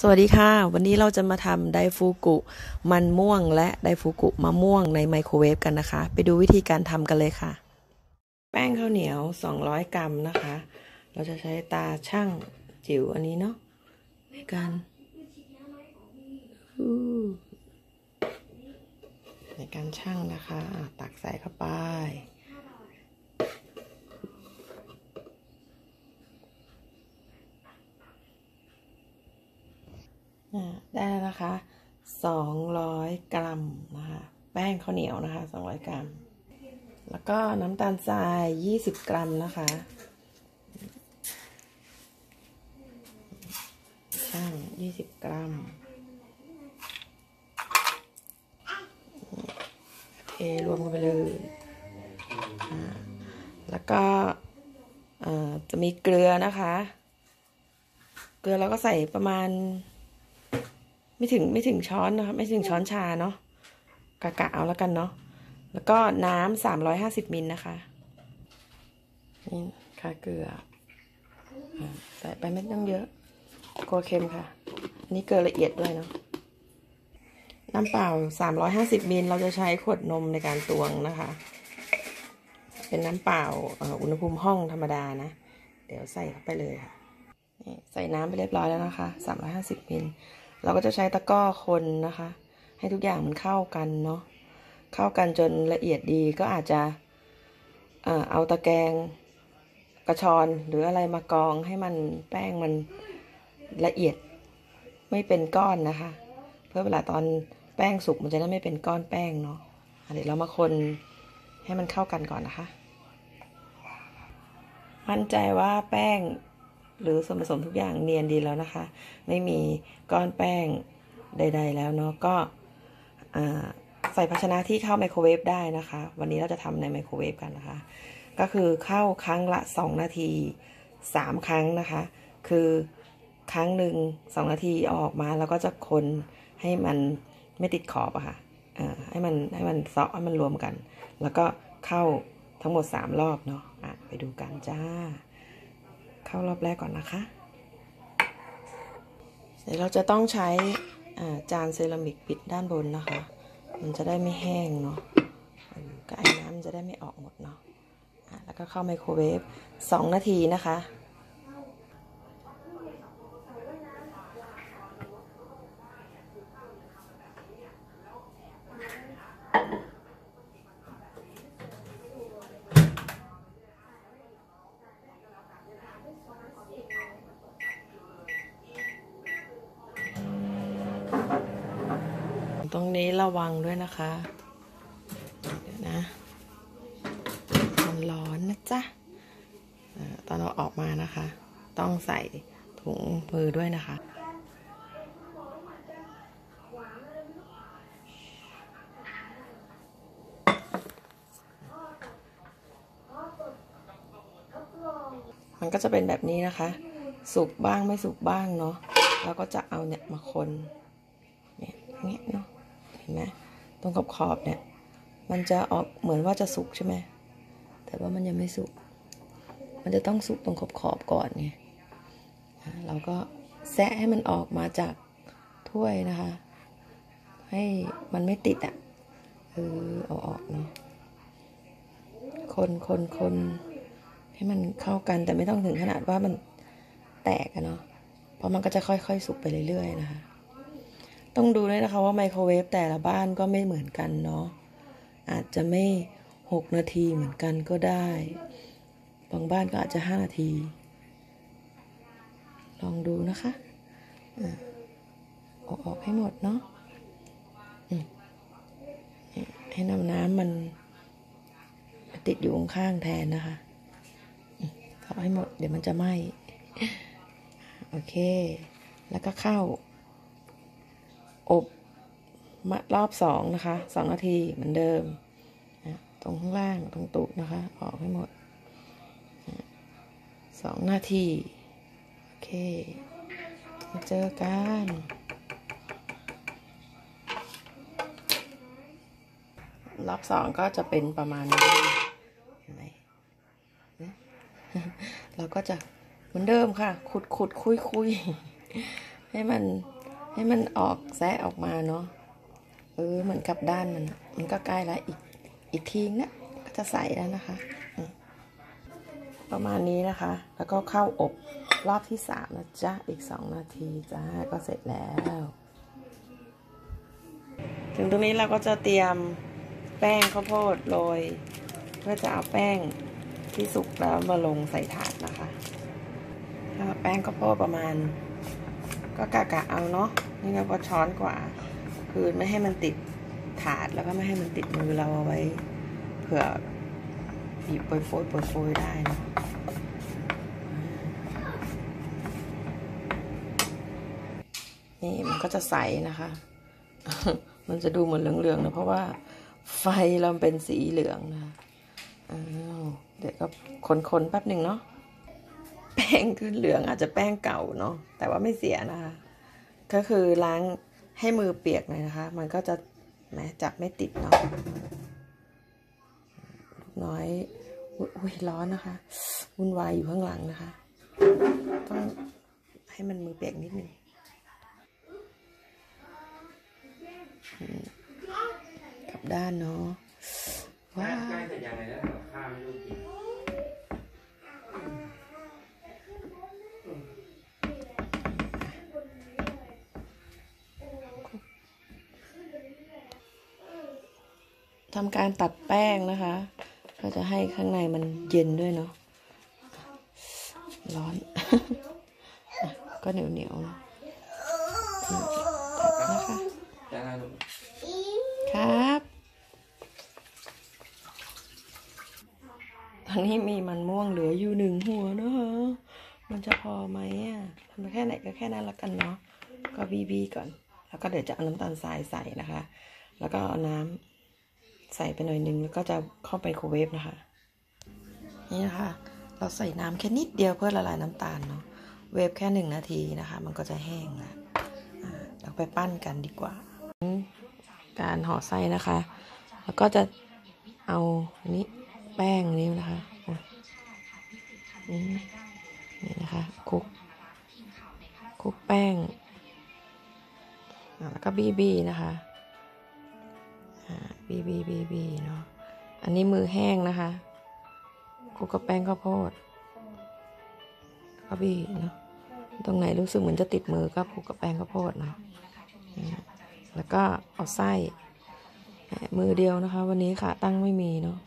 สวัสดีค่ะ วันนี้เราจะมาทำไดฟูกุมันม่วงและไดฟูกุมะม่วงในไมโครเวฟกันนะคะ ไปดูวิธีการทำกันเลยค่ะ แป้งข้าวเหนียว 200 กรัมนะคะ เราจะใช้ตาช่างจิ๋วอันนี้เนาะในการในการช่างนะคะ ตักใส่เข้าไป ได้แล้ว นะคะ 200 กรัมนะคะแป้งข้าวเหนียวนะคะ 200 กรัม แล้วก็น้ำตาลทราย 20 กรัมนะคะช่าง20 กรัมเทรวมกันไปเลยแล้วก็จะมีเกลือนะคะ เกลือเราก็ใส่ประมาณ ไม่ถึงไม่ถึงช้อนนะคะไม่ถึงช้อนชาเนาะกะกะเอาแล้วกันเนาะแล้วก็น้ำสามร้อยห้าสิบมิลนะคะนี่ค่ะเกลือใส่ไปไม่ต้องเยอะกลัวเค็มค่ะ อันนี้เกลือละเอียดด้วยเนาะน้ำเปล่าสามร้อยห้าสิบมิลเราจะใช้ขวดนมในการตวงนะคะ เป็นน้ำเปล่าอุณหภูมิห้องธรรมดานะ เดี๋ยวใส่เข้าไปเลยค่ะใส่น้ำไปเรียบร้อยแล้วนะคะสามร้อยห้าสิบมิล เราก็จะใช้ตะก้อคนนะคะ ให้ทุกอย่างมันเข้ากันเนาะเข้ากันจนละเอียดดีก็อาจจะเอาตะแกรงกระชอนหรืออะไรมากองให้มันแป้งมันละเอียดไม่เป็นก้อนนะคะ เพื่อเวลาตอนแป้งสุกมันจะได้ไม่เป็นก้อนแป้งเนาะเดี๋ยวเรามาคนให้มันเข้ากันก่อนนะคะ มั่นใจว่าแป้ง หรือส่วนผสมทุกอย่างเนียนดีแล้วนะคะ ไม่มีก้อนแป้งใด ๆ แล้วเนาะก็ใส่ภาชนะที่เข้าไมโครเวฟได้นะคะ วันนี้เราจะทำในไมโครเวฟกันนะคะ ก็คือเข้าครั้งละ 2 นาที 3 ครั้งนะคะ คือครั้งหนึ่ง2 นาทีออกมาแล้วก็จะคนให้มันไม่ติดขอบอะค่ะให้มันให้มันเซาะให้มันรวมกัน แล้วก็เข้าทั้งหมด 3 รอบเนาะะไปดูกันจ้า เข้ารอบแรกก่อนนะคะ เดี๋ยวเราจะต้องใช้จานเซรามิกปิดด้านบนนะคะ มันจะได้ไม่แห้งเนาะก็ไอ้น้ำจะได้ไม่ออกหมดเนาะแล้วก็เข้าไมโครเวฟ2นาทีนะคะ ตรงนี้ระวังด้วยนะคะ เดี๋ยวนะ มันร้อนนะจ๊ะตอนเราออกมานะคะ ต้องใส่ถุงมือด้วยนะคะมันก็จะเป็นแบบนี้นะคะ สุกบ้างไม่สุกบ้างเนาะแล้วก็จะเอาเนี่ยมาคนเนี่ยเงี้ยเนาะ เห็นไหมตรงขอบขอบเนี่ย มันจะออกเหมือนว่าจะสุกใช่ไหมแต่ว่ามันยังไม่สุก มันจะต้องสุกตรงขอบขอบก่อนไงเราก็แซะให้มันออกมาจากถ้วยนะคะ ให้มันไม่ติดอะ่ะเออเอาออกเนาะคนคนคนให้มันเข้ากันแต่ไม่ต้องถึงขนาดว่ามันแตกอะเนาะเพราะมันก็จะค่อยๆ สุกไปเรื่อยๆนะคะ ต้องดูด้วยนะคะว่าไมโครเวฟแต่ละบ้านก็ไม่เหมือนกันเนาะอาจจะไม่หกนาทีเหมือนกันก็ได้ บางบ้านก็อาจจะห้านาที ลองดูนะคะออกออกให้หมดเนาะให้น้ำน้ำมันติดอยู่ข้างแทนนะคะเอาให้หมด เดี๋ยวมันจะไหม้ โอเค แล้วก็เข้า อบมารอบสองนะคะสองนาทีเหมือนเดิมนะตรงข้างล่างตรงตุนะคะ ออกให้หมดสองนาที โอเคมาเจอกันรอบสองก็จะเป็นประมาณนี้เห็นไหมเราก็จะเหมือนเดิมค่ะ ขุดขุดคุยคุยให้มัน ให้มันออกแซะออกมาเนาะเออเหมือนกับด้านมันมันก็ใกล้แล้วอีกอีกทีนะก็จะใส่แล้วนะคะ ประมาณนี้นะคะ แล้วก็เข้าอบรอบที่สามนะจ๊ะอีกสองนาทีจ้าก็เสร็จแล้ว ถึงตรงนี้เราก็จะเตรียมแป้งข้าวโพดโรยเพื่อจะเอาแป้งที่สุกแล้วมาลงใส่ถาดนะคะแป้งข้าวโพดประมาณ ก็กะกะเอาเนาะนี่เราก็ช้อนกว่า คือไม่ให้มันติดถาดแล้วก็ไม่ให้มันติดมือเราเอาไว้เผื่อบีบโปรยโปรยโปรยโปรยได้นะนี่มันก็จะใสนะคะ มันจะดูเหมือนเหลืองๆนะเพราะว่าไฟเราเป็นสีเหลืองนะคะอ้าวเดี๋ยวก็คนๆแป๊บหนึ่งเนาะ แป้งขึ้นเหลืองอาจจะแป้งเก่าเนาะแต่ว่าไม่เสียนะคะ ก็คือล้างให้มือเปียกหน่อยนะคะ มันก็จะแหมจับไม่ติดเนาะลูกน้อยอุ้ยร้อนนะคะวุ่นวายอยู่ข้างหลังนะคะ ต้องให้มันมือเปียกนิดนึงกลับด้านเนาะว้าว ทำการตัดแป้งนะคะ ก็จะให้ข้างในมันเย็นด้วยเนาะร้อนอก็เหนียวเหนียวนะคะครับ ตอนนี้มีมันม่วงเหลืออยู่หนึ่งหัวนะคะมันจะพอไหมอะทำแค่ไหนก็แค่นั้นละกันเนาะก็บีบีก่อน แล้วก็เดี๋ยวจะเอาน้ำตาลทรายใส่นะคะ แล้วก็เอาน้ำ ใส่ไปหน่อยนึงแล้วก็จะเข้าไปโครเวฟนะคะ นี่นะคะ เราใส่น้ำแค่นิดเดียวเพื่อละลายน้ำตาลเนาะเวฟแค่หนึ่งนาทีนะคะ มันก็จะแห้งแล้วเราไปปั้นกันดีกว่า การห่อไส้นะคะ แล้วก็จะเอาอันนี้แป้งนี้นะคะนี่นี่นะคะคลุกคลุกแป้งแล้วก็บีบีนะคะ บีบีบีบีเนาะอันนี้มือแห้งนะคะคลุกกับแป้งข้าวโพดก็บีเนาะตรงไหนรู้สึกเหมือนจะติดมือก็คลุกกับแป้งข้าวโพดเนาะแล้วก็เอาไส้มือเดียวนะคะ วันนี้ขาตั้งไม่มีเนาะ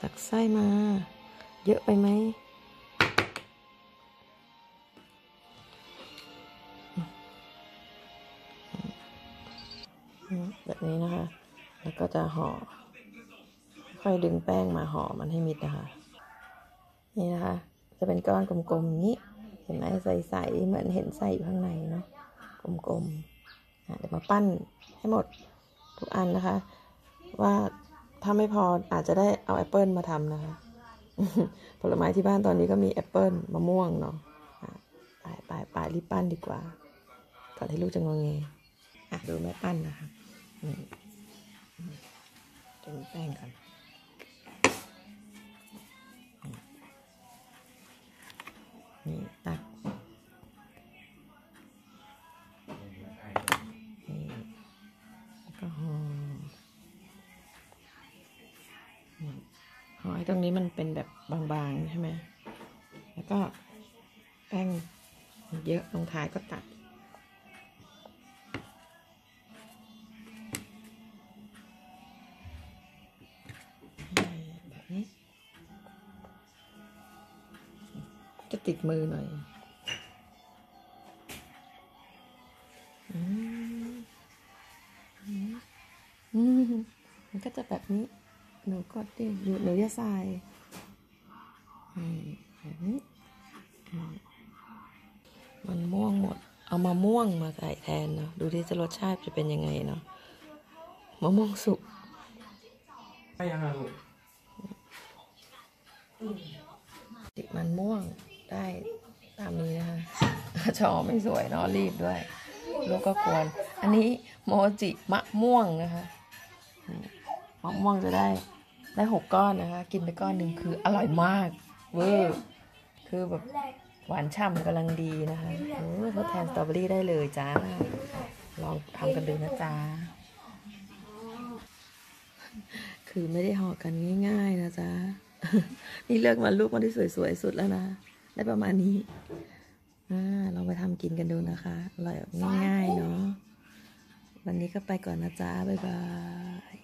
ตักไส้มา เยอะไปไหม แบบนี้นะคะ แล้วก็จะห่อ ค่อยดึงแป้งมาห่อมันให้มิดนะคะ นี่นะคะ จะเป็นก้อนกลมๆนี้ เห็นไหมใสๆเหมือนเห็นไส้อยู่ข้างในเนาะ กลมๆอะเดี๋ยวมาปั้นให้หมดทุกอันนะคะ ว่าถ้าไม่พออาจจะได้เอาแอปเปิลมาทำนะคะ ผลไม้ที่บ้านตอนนี้ก็มีแอปเปิลมะม่วงเนาะอะไปไปไปรีบปั้นดีกว่าก่อนที่ลูกจะงงเงอะดูแม่ปั้นนะคะ อืมอืมแป้งก่อนนี่ตักนี่แล้วก็ห่อห่อให้ตรงนี้มันเป็นแบบบางๆ ใช่ไหมแล้วก็แป้งเยอะตรงท้ายก็ตัด ติดมือหน่อยอืมอืมอืมมันก็จะแบบนี้ หนูกดดิหนูหนูจะใส่อืมแบบนี้อืมมันม่วงหมด เอามาม่วงมาใส่แทนเนาะ ดูที่จะรสชาติจะเป็นยังไงเนาะ มะม่วงสุกไม่ยังไงลูกติดมันม่วง ได้ตามนี้นะคะชอไม่สวยเนาะรีบด้วยลูกก็ควร อันนี้โมจิมะม่วงนะคะมะม่วงจะได้ได้หกก้อนนะคะ กินไปก้อนหนึ่งคืออร่อยมากเวอร์คือแบบหวานฉ่ำกำลังดีนะคะโอ้ทดแทนสตรอเบอรี่ได้เลยจ้า ลองทำกันดูนะจ๊ะคือไม่ได้ห่อกันง่าย ๆ นะจ๊ะ นี่เลือกมาลูกมาที่สวยๆสุดแล้วนะ ได้ประมาณนี้อ่าลองไปทำกินกันดูนะคะอร่อยแบบง่ายๆเนาะวันนี้ก็ไปก่อนนะจ๊ะ บ๊ายบาย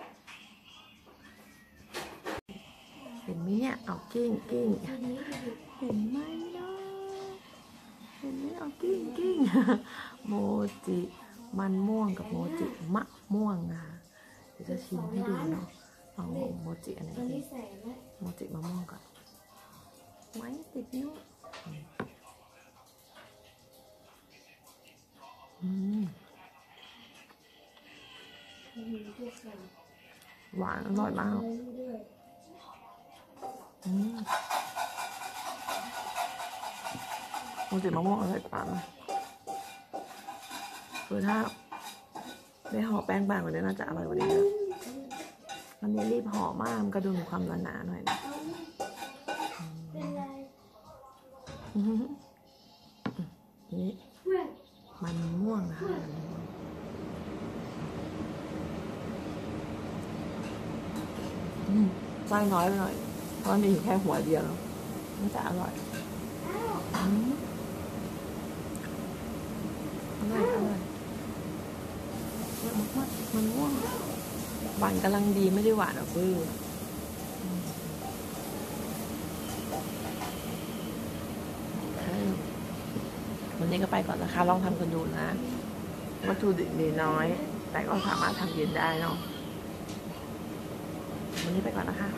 เห็นไหมเนี่ยเอากิ้งกิ้งเห็นไหมเนาะเห็นไหมเอากิ้งกิ้งโมจิ มันม่วงกับโมจิมะม่วงนะคะเดี๋ยวจะชิมให้ดูเนาะเอาโมจิอันไหนดีโมจิมะม่วงก่อนไว้ติดนิ้ว หวานอร่อยมากอืมโมจิมะม่วงอร่อยกว่านะคือถ้าได้ห่อแป้งบางกว่านี้น่าจะอร่อยกว่านี้เยอะอันนี้รีบห่อมากมันก็ดูมีความหนาๆหน่อยนะ นี่มันม่วงนะคะไส้น้อยไปหน่อยเพราะมันมีอยู่แค่หัวเดียวมันจะอร่อยอร่อยอร่อยเยอะมากๆมันม่วงหวานกำลังดีไม่ได้หวานแบบบื้ออืมเออวัน นี้ก็ไปก่อนนะคะ ลองทำกันดูนะ วัตถุดิบมีน้อย แต่ก็สามารถทำเย็นได้เนาะวันนี้ไปก่อนนะคะ